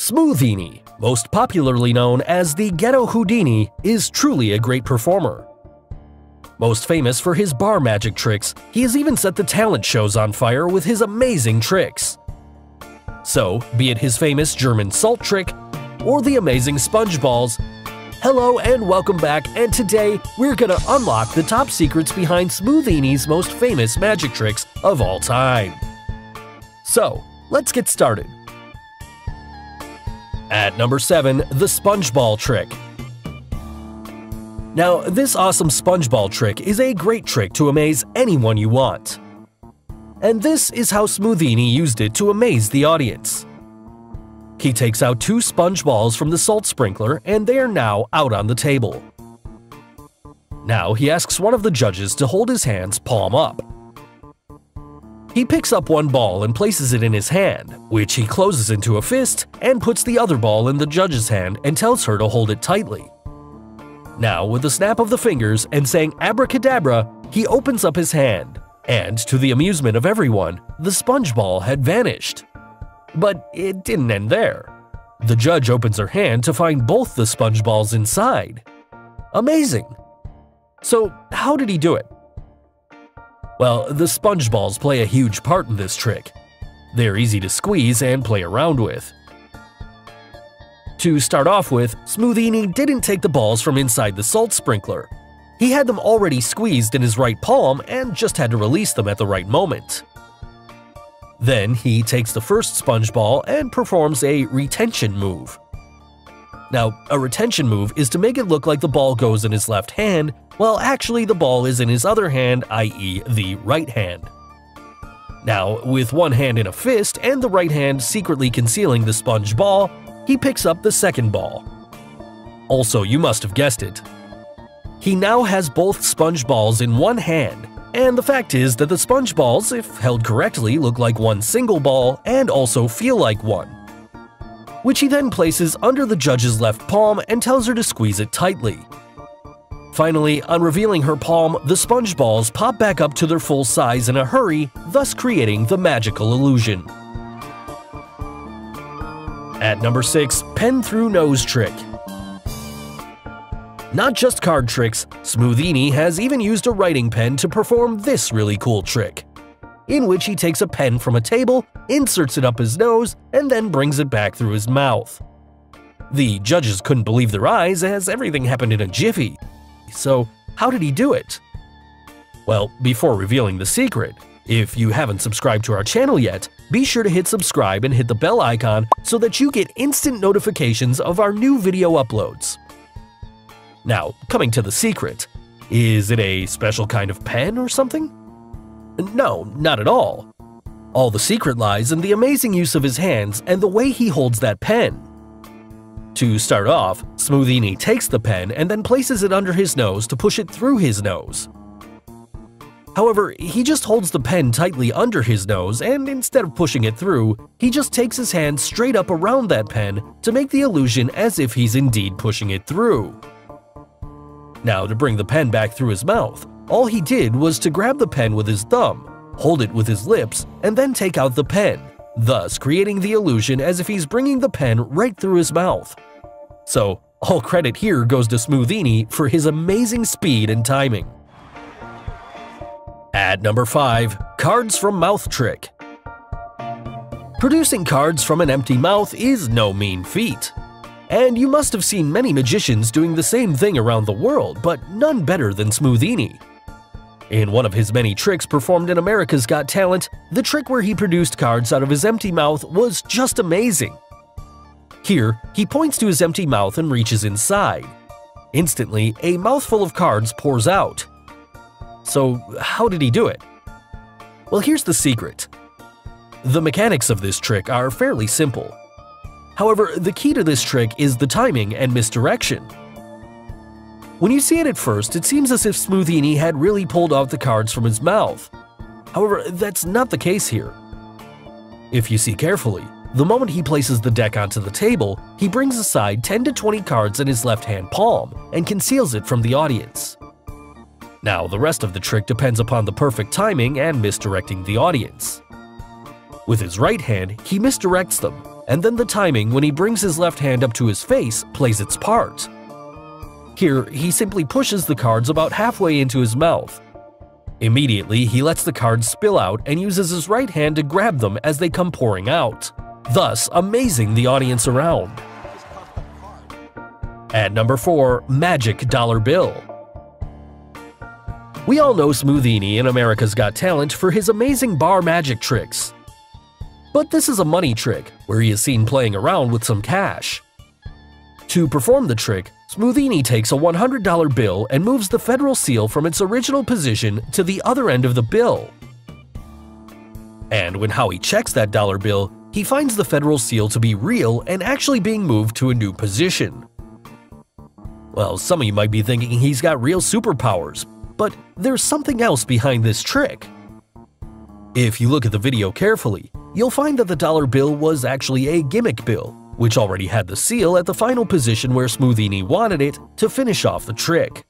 Smoothini, most popularly known as the Ghetto Houdini, is truly a great performer. Most famous for his bar magic tricks, he has even set the talent shows on fire with his amazing tricks. So, be it his famous German salt trick or the amazing sponge balls, hello and welcome back and today we're gonna unlock the top secrets behind Smoothini's most famous magic tricks of all time. So, let's get started. At number 7, the Sponge Ball Trick. Now, this awesome sponge ball trick is a great trick to amaze anyone you want. And this is how Smoothini used it to amaze the audience. He takes out two sponge balls from the salt sprinkler and they are now out on the table. Now he asks one of the judges to hold his hands palm up. He picks up one ball and places it in his hand, which he closes into a fist and puts the other ball in the judge's hand and tells her to hold it tightly. Now, with a snap of the fingers and saying abracadabra, he opens up his hand, and to the amusement of everyone, the sponge ball had vanished. But it didn't end there. The judge opens her hand to find both the sponge balls inside. Amazing! So, how did he do it? Well, the sponge balls play a huge part in this trick. They're easy to squeeze and play around with. To start off with, Smoothini didn't take the balls from inside the salt sprinkler. He had them already squeezed in his right palm and just had to release them at the right moment. Then he takes the first sponge ball and performs a retention move. Now, a retention move is to make it look like the ball goes in his left hand, while actually the ball is in his other hand, i.e. the right hand. Now, with one hand in a fist and the right hand secretly concealing the sponge ball, he picks up the second ball. Also, you must have guessed it. He now has both sponge balls in one hand, and the fact is that the sponge balls, if held correctly, look like one single ball and also feel like one. Which he then places under the judge's left palm and tells her to squeeze it tightly. Finally, on revealing her palm, the sponge balls pop back up to their full size in a hurry, thus creating the magical illusion. At number 6, Pen Through Nose Trick. Not just card tricks, Smoothini has even used a writing pen to perform this really cool trick, in which he takes a pen from a table, inserts it up his nose, and then brings it back through his mouth. The judges couldn't believe their eyes as everything happened in a jiffy. So, how did he do it? Well, before revealing the secret, if you haven't subscribed to our channel yet, be sure to hit subscribe and hit the bell icon so that you get instant notifications of our new video uploads. Now, coming to the secret, is it a special kind of pen or something? No, not at all. All the secret lies in the amazing use of his hands and the way he holds that pen. To start off, Smoothini takes the pen and then places it under his nose to push it through his nose. However, he just holds the pen tightly under his nose and instead of pushing it through, he just takes his hand straight up around that pen to make the illusion as if he's indeed pushing it through. Now, to bring the pen back through his mouth, all he did was to grab the pen with his thumb, hold it with his lips, and then take out the pen, thus creating the illusion as if he's bringing the pen right through his mouth. So, all credit here goes to Smoothini for his amazing speed and timing. At number 5, Cards from Mouth Trick. Producing cards from an empty mouth is no mean feat. And you must have seen many magicians doing the same thing around the world, but none better than Smoothini. In one of his many tricks performed in America's Got Talent, the trick where he produced cards out of his empty mouth was just amazing. Here, he points to his empty mouth and reaches inside. Instantly, a mouthful of cards pours out. So, how did he do it? Well, here's the secret. The mechanics of this trick are fairly simple. However, the key to this trick is the timing and misdirection. When you see it at first, it seems as if Smoothini had really pulled out the cards from his mouth. However, that's not the case here. If you see carefully, the moment he places the deck onto the table, he brings aside 10 to 20 cards in his left hand palm and conceals it from the audience. Now, the rest of the trick depends upon the perfect timing and misdirecting the audience. With his right hand, he misdirects them, and then the timing when he brings his left hand up to his face plays its part. Here, he simply pushes the cards about halfway into his mouth. Immediately, he lets the cards spill out and uses his right hand to grab them as they come pouring out, thus amazing the audience around. At number 4, Magic Dollar Bill. We all know Smoothini in America's Got Talent for his amazing bar magic tricks. But this is a money trick, where he is seen playing around with some cash. To perform the trick, Smoothini takes a $100 bill and moves the federal seal from its original position to the other end of the bill. And when Howie checks that dollar bill, he finds the federal seal to be real and actually being moved to a new position. Well, some of you might be thinking he's got real superpowers, but there's something else behind this trick. If you look at the video carefully, you'll find that the dollar bill was actually a gimmick bill, which already had the seal at the final position where Smoothini wanted it to finish off the trick.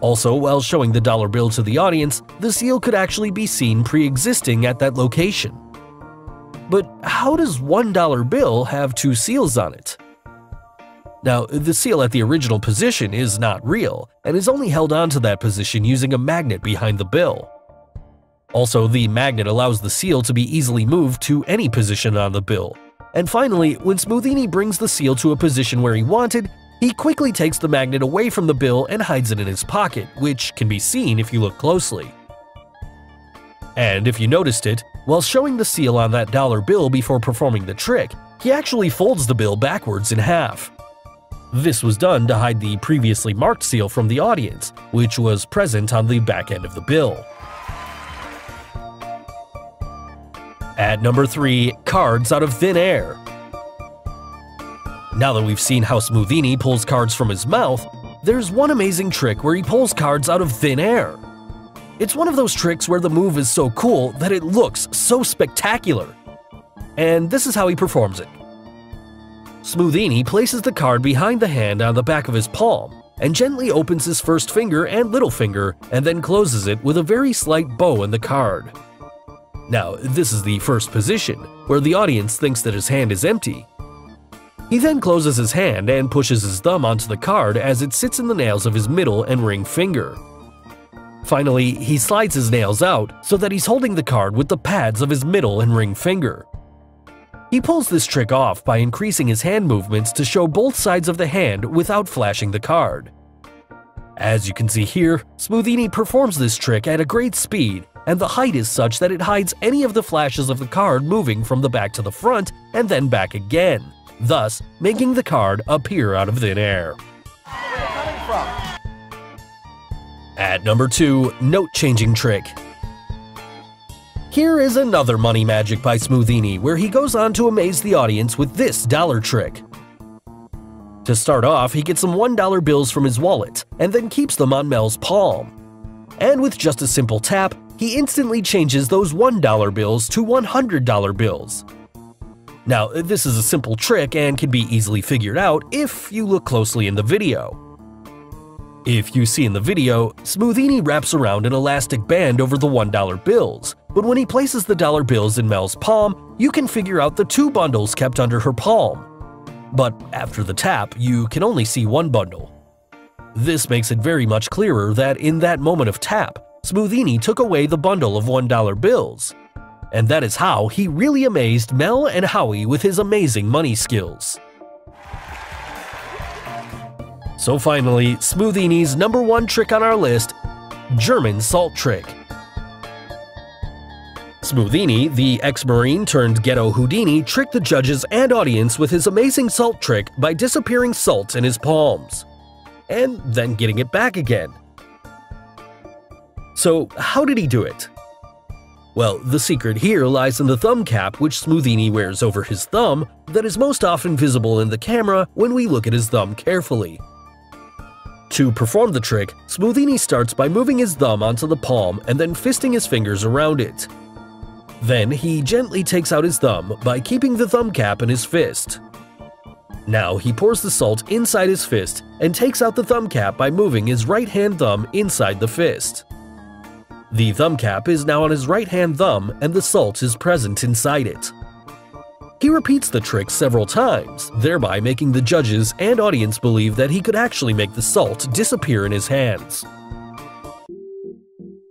Also, while showing the dollar bill to the audience, the seal could actually be seen pre-existing at that location. But how does one dollar bill have two seals on it? Now, the seal at the original position is not real, and is only held onto that position using a magnet behind the bill. Also, the magnet allows the seal to be easily moved to any position on the bill, and finally, when Smoothini brings the seal to a position where he wanted, he quickly takes the magnet away from the bill and hides it in his pocket, which can be seen if you look closely. And if you noticed it, while showing the seal on that dollar bill before performing the trick, he actually folds the bill backwards in half. This was done to hide the previously marked seal from the audience, which was present on the back end of the bill. At number 3, cards out of thin air. Now that we've seen how Smoothini pulls cards from his mouth, there's one amazing trick where he pulls cards out of thin air. It's one of those tricks where the move is so cool that it looks so spectacular. And this is how he performs it. Smoothini places the card behind the hand on the back of his palm and gently opens his first finger and little finger and then closes it with a very slight bow in the card. Now, this is the first position, where the audience thinks that his hand is empty. He then closes his hand and pushes his thumb onto the card as it sits in the nails of his middle and ring finger. Finally, he slides his nails out so that he's holding the card with the pads of his middle and ring finger. He pulls this trick off by increasing his hand movements to show both sides of the hand without flashing the card. As you can see here, Smoothini performs this trick at a great speed and the height is such that it hides any of the flashes of the card moving from the back to the front and then back again, thus making the card appear out of thin air. At number 2, Note Changing Trick Here is another money magic by Smoothini where he goes on to amaze the audience with this dollar trick. To start off, he gets some $1 bills from his wallet and then keeps them on Mel's palm. And with just a simple tap, he instantly changes those $1 bills to $100 bills. Now, this is a simple trick and can be easily figured out if you look closely in the video. If you see in the video, Smoothini wraps around an elastic band over the $1 bills, but when he places the dollar bills in Mel's palm, you can figure out the two bundles kept under her palm. But after the tap, you can only see one bundle. This makes it very much clearer that in that moment of tap, Smoothini took away the bundle of $1 bills. And that is how he really amazed Mel and Howie with his amazing money skills. So finally, Smoothini's number one trick on our list, German Salt Trick. Smoothini, the ex-marine turned ghetto Houdini, tricked the judges and audience with his amazing salt trick by disappearing salt in his palms. And then getting it back again. So, how did he do it? Well, the secret here lies in the thumb cap which Smoothini wears over his thumb that is most often visible in the camera when we look at his thumb carefully. To perform the trick, Smoothini starts by moving his thumb onto the palm and then fisting his fingers around it. Then he gently takes out his thumb by keeping the thumb cap in his fist. Now he pours the salt inside his fist and takes out the thumb cap by moving his right hand thumb inside the fist. The thumb cap is now on his right hand thumb and the salt is present inside it. He repeats the trick several times, thereby making the judges and audience believe that he could actually make the salt disappear in his hands.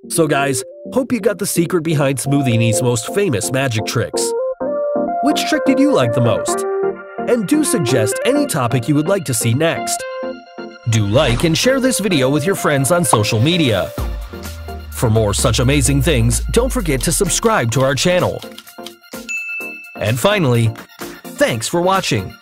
So guys, hope you got the secret behind Smoothini's most famous magic tricks. Which trick did you like the most? And do suggest any topic you would like to see next. Do like and share this video with your friends on social media. For more such amazing things, don't forget to subscribe to our channel. And finally, thanks for watching!